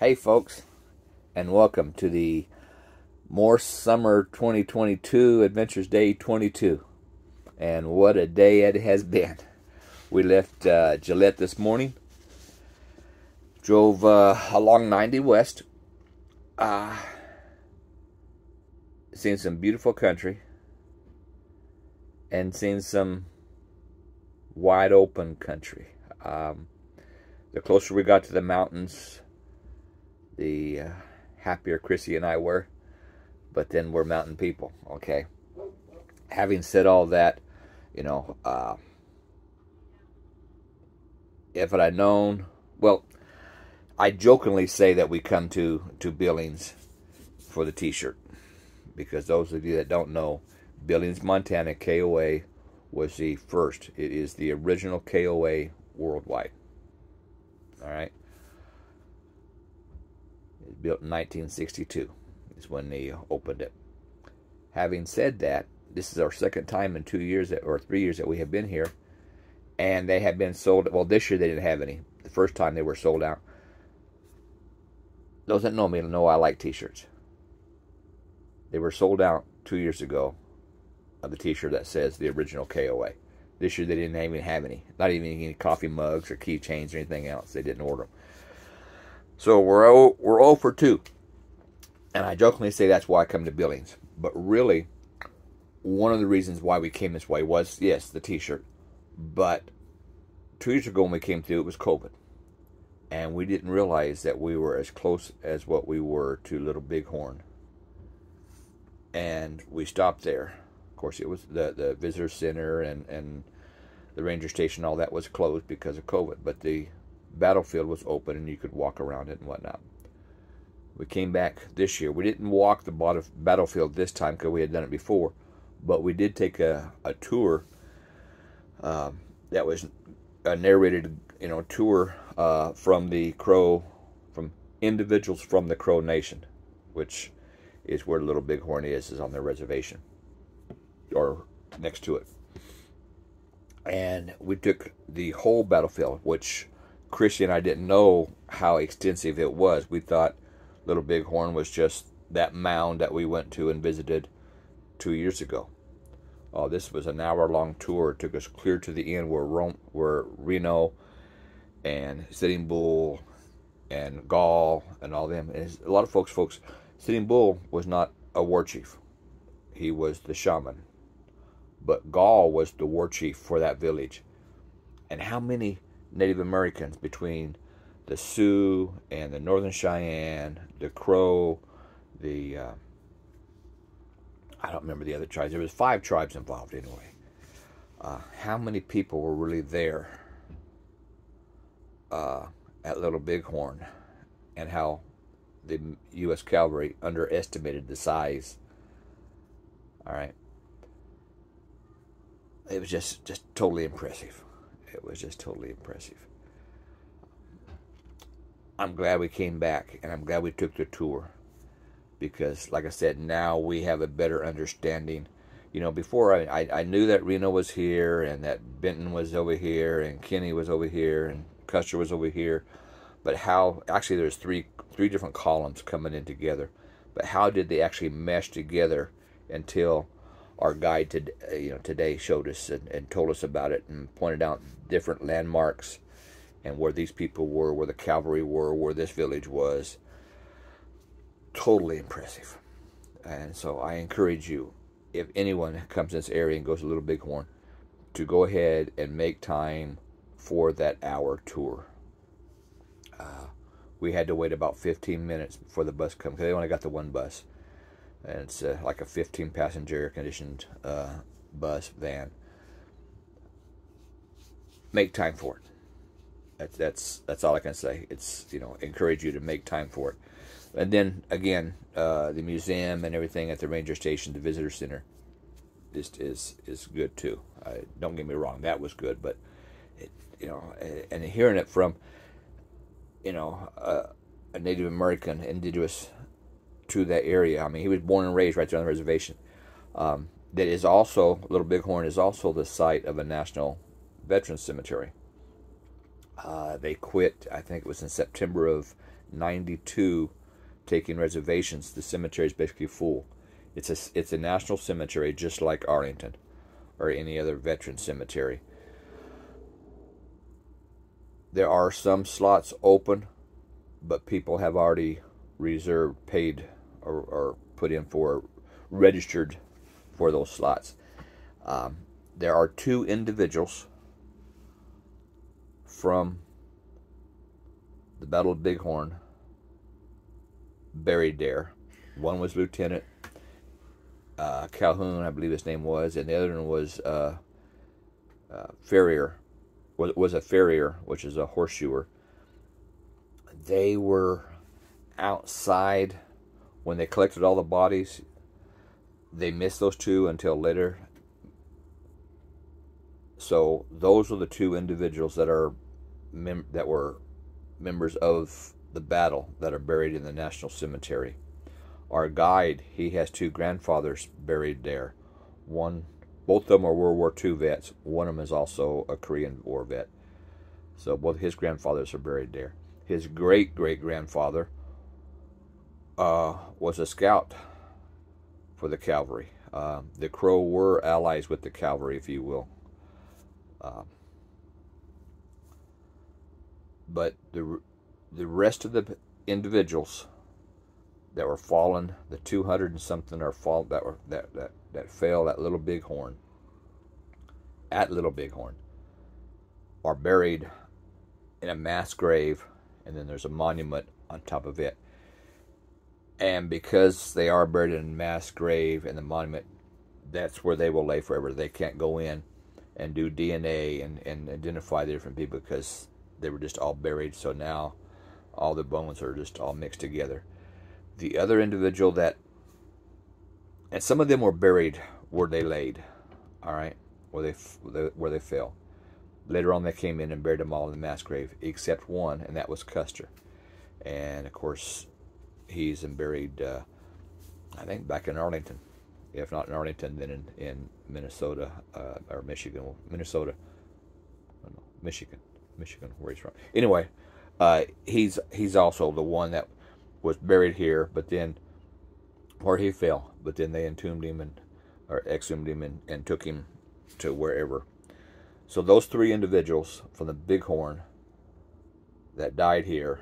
Hey, folks, and welcome to the Morris Summer 2022 Adventures Day 22. And what a day it has been. We left uh, Gillette this morning, drove uh, along 90 West, uh, seen some beautiful country, and seen some wide open country. Um, the closer we got to the mountains, the uh, happier Chrissy and I were. But then we're mountain people, okay? Having said all that, you know, uh, if had known, well, I jokingly say that we come to, to Billings for the t-shirt. Because those of you that don't know, Billings, Montana, KOA was the first. It is the original KOA worldwide. All right built in 1962 is when they opened it. Having said that, this is our second time in two years that, or three years that we have been here, and they have been sold. Well, this year they didn't have any. The first time they were sold out. Those that know me know I like T-shirts. They were sold out two years ago of the T-shirt that says the original KOA. This year they didn't even have any, not even any coffee mugs or keychains or anything else. They didn't order them. So we're o, we're 0 for 2. And I jokingly say that's why I come to Billings. But really, one of the reasons why we came this way was, yes, the t-shirt. But two years ago when we came through, it was COVID. And we didn't realize that we were as close as what we were to Little Bighorn. And we stopped there. Of course, it was the, the visitor center and, and the ranger station, all that was closed because of COVID. But the battlefield was open and you could walk around it and whatnot. We came back this year. We didn't walk the battlefield this time because we had done it before, but we did take a, a tour um, that was a narrated, you know, tour uh, from the Crow, from individuals from the Crow Nation, which is where Little Bighorn is, is on their reservation or next to it. And we took the whole battlefield, which Christy and I didn't know how extensive it was. We thought Little Bighorn was just that mound that we went to and visited two years ago. Oh, this was an hour-long tour. It took us clear to the end where Rome, where Reno and Sitting Bull and Gall and all them. And a lot of folks, folks, Sitting Bull was not a war chief. He was the shaman. But Gall was the war chief for that village. And how many Native Americans between the Sioux and the Northern Cheyenne, the Crow, the uh, I don't remember the other tribes. There was five tribes involved anyway. Uh, how many people were really there uh, at Little Bighorn, and how the U.S. Cavalry underestimated the size. All right, it was just just totally impressive it was just totally impressive. I'm glad we came back and I'm glad we took the tour because, like I said, now we have a better understanding. You know, before I, I, I knew that Reno was here and that Benteen was over here and Kenny was over here and Custer was over here, but how actually there's three three different columns coming in together, but how did they actually mesh together until our guide to, uh, you know, today showed us and, and told us about it and pointed out different landmarks and where these people were, where the cavalry were, where this village was. Totally impressive. And so I encourage you, if anyone comes in this area and goes to Little Bighorn, to go ahead and make time for that hour tour. Uh, we had to wait about 15 minutes before the bus come because they only got the one bus and it's uh, like a 15 passenger conditioned uh, bus van. Make time for it. That's that's that's all i can say. It's you know encourage you to make time for it. And then again uh, the museum and everything at the ranger station the visitor center is is is good too. Don't get me wrong that was good but it, you know and hearing it from you know uh, a native american indigenous to that area. I mean, he was born and raised right there on the reservation. Um, that is also, Little Bighorn is also the site of a national veterans cemetery. Uh, they quit, I think it was in September of 92 taking reservations. The cemetery is basically full. It's a it's a national cemetery just like Arlington or any other veteran cemetery. There are some slots open, but people have already reserved, paid, or, or put in for registered for those slots. Um, there are two individuals from the Battle of Bighorn buried there. One was Lieutenant uh, Calhoun, I believe his name was, and the other one was uh, uh, Farrier, was, was a farrier, which is a horseshoer. They were outside when they collected all the bodies. They missed those two until later. So those were the two individuals that are that were members of the battle that are buried in the National Cemetery. Our guide, he has two grandfathers buried there. One, both of them are World War II vets. One of them is also a Korean War vet. So both his grandfathers are buried there. His great great grandfather uh, was a scout for the cavalry. Uh, the Crow were allies with the cavalry, if you will. Uh, but the the rest of the individuals that were fallen, the 200 and something are fall that were that that that fell at Little Bighorn, at Little Bighorn, are buried in a mass grave, and then there's a monument on top of it. And because they are buried in a mass grave and the monument, that's where they will lay forever. They can't go in and do DNA and, and identify the different people because they were just all buried. So now all the bones are just all mixed together. The other individual that, and some of them were buried where they laid, all right, where they where they fell. Later on, they came in and buried them all in the mass grave, except one, and that was Custer. And of course, he's buried, uh, I think, back in Arlington. If not in Arlington, then in, in Minnesota uh, or Michigan. Minnesota, Michigan, Michigan, where he's from. Anyway, uh, he's he's also the one that was buried here, but then where he fell, but then they entombed him and or exhumed him and, and took him to wherever. So those three individuals from the Bighorn that died here,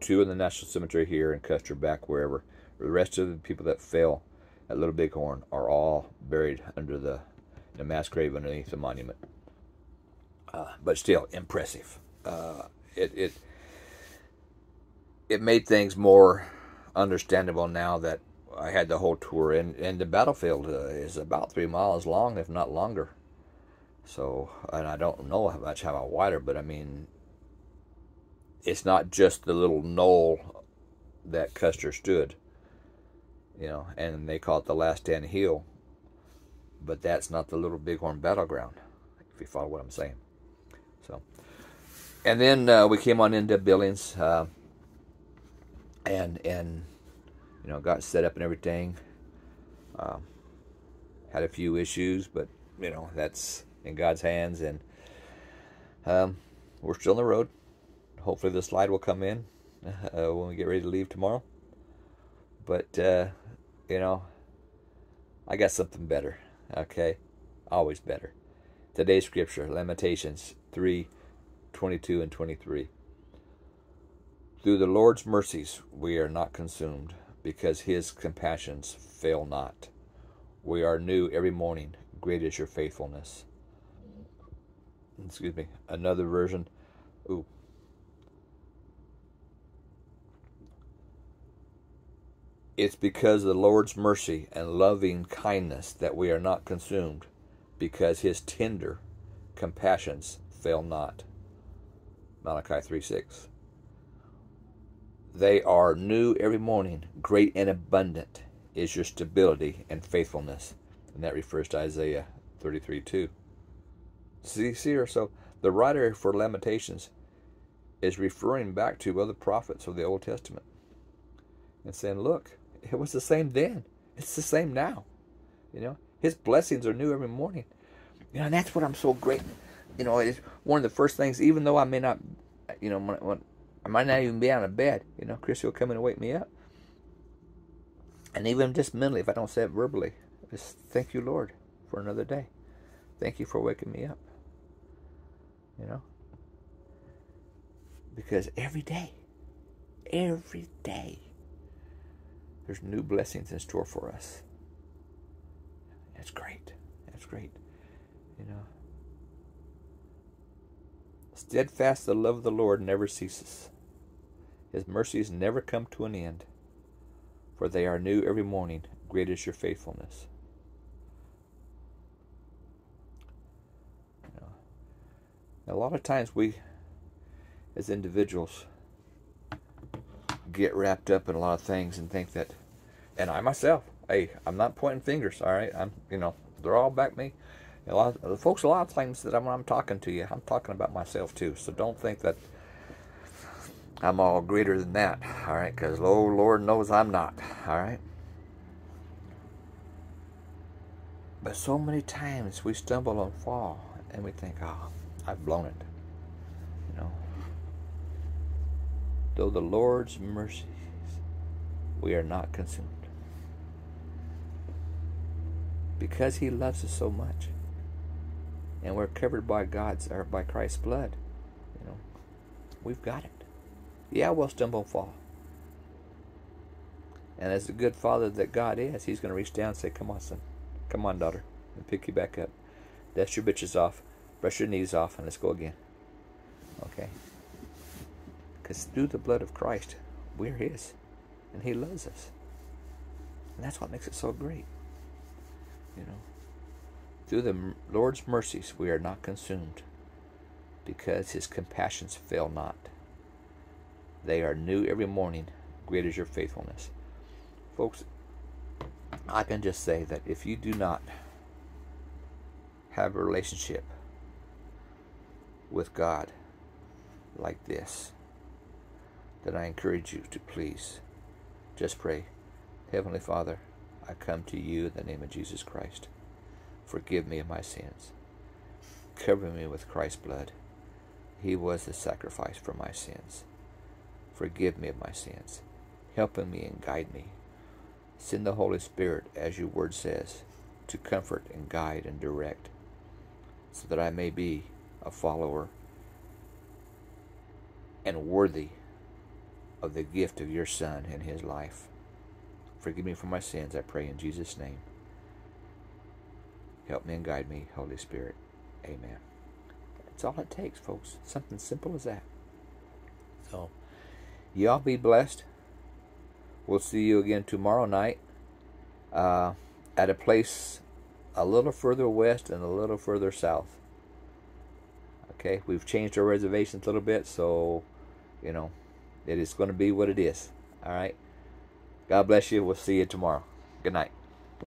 two in the National Cemetery here and Custer back wherever. The rest of the people that fell at Little Bighorn are all buried under the, the mass grave underneath the monument. Uh, but still impressive. Uh, it, it it made things more understandable now that I had the whole tour, and and the battlefield uh, is about three miles long, if not longer. So, and I don't know how much how wider, but I mean, it's not just the little knoll that Custer stood, you know, and they call it the Last Stand Hill, but that's not the Little Bighorn battleground, if you follow what I'm saying. So, and then uh, we came on into Billings. Uh, and and you know got set up and everything. Um, had a few issues, but you know that's in God's hands, and um, we're still on the road. Hopefully, the slide will come in uh, when we get ready to leave tomorrow. But uh, you know, I got something better. Okay, always better. Today's scripture, Lamentations three, twenty-two and twenty-three. Through the Lord's mercies we are not consumed, because his compassions fail not. We are new every morning. Great is your faithfulness. Excuse me. Another version. Ooh. It's because of the Lord's mercy and loving kindness that we are not consumed, because his tender compassions fail not. Malachi 3 6. They are new every morning. Great and abundant is your stability and faithfulness. And that refers to Isaiah 33 2. See, here, so the writer for Lamentations is referring back to other prophets of the Old Testament and saying, look, it was the same then. It's the same now. You know, his blessings are new every morning. You know, and that's what I'm so great. You know, it's one of the first things, even though I may not, you know, when, when I might not even be out of bed. You know, Chrissy will come in and wake me up. And even just mentally, if I don't say it verbally, just thank you, Lord, for another day. Thank you for waking me up. You know? Because every day, every day, there's new blessings in store for us. That's great. That's great. You know. Steadfast the love of the Lord never ceases. His mercies never come to an end, for they are new every morning. Great is your faithfulness. You know, a lot of times we, as individuals, get wrapped up in a lot of things and think that, and I myself, hey, I'm not pointing fingers, all right? I'm, you know, they're all back me. A lot of, folks, a lot of times that I'm, I'm talking to you, I'm talking about myself too. So don't think that I'm all greater than that, all right? Because oh, Lord knows I'm not, all right? But so many times we stumble and fall, and we think, oh, I've blown it, you know. Though the Lord's mercies, we are not consumed. Because he loves us so much. And we're covered by God's or by Christ's blood. You know, we've got it. Yeah, we'll stumble and fall. And as the good father that God is, he's going to reach down and say, Come on, son. Come on, daughter. And pick you back up. Dust your bitches off. Brush your knees off. And let's go again. Okay? Because through the blood of Christ, we're his. And he loves us. And that's what makes it so great. You know? Through the Lord's mercies, we are not consumed because his compassions fail not. They are new every morning. Great is your faithfulness. Folks, I can just say that if you do not have a relationship with God like this, then I encourage you to please just pray. Heavenly Father, I come to you in the name of Jesus Christ. Forgive me of my sins. Cover me with Christ's blood. He was the sacrifice for my sins. Forgive me of my sins, helping me and guide me. Send the Holy Spirit, as your word says, to comfort and guide and direct, so that I may be a follower and worthy of the gift of your Son and his life. Forgive me for my sins, I pray in Jesus' name. Help me and guide me, Holy Spirit. Amen. That's all it takes, folks. Something simple as that. So, y'all be blessed. We'll see you again tomorrow night uh, at a place a little further west and a little further south. Okay, we've changed our reservations a little bit, so you know it is going to be what it is. All right. God bless you. We'll see you tomorrow. Good night.